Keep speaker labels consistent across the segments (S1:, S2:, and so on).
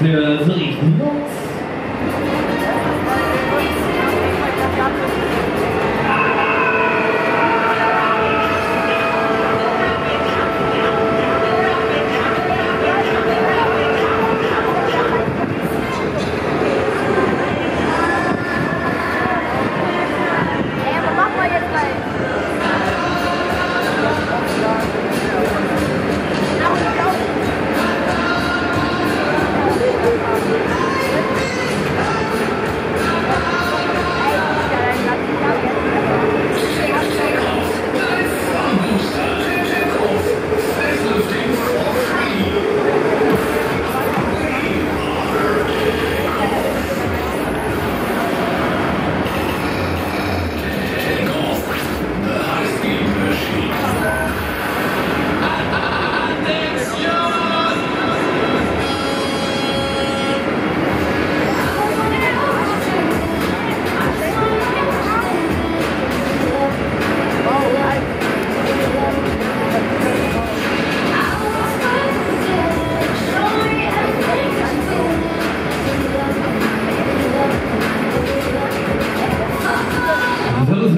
S1: für so richtig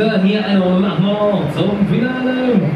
S1: ثاني أنا ومعمر صوم في العالم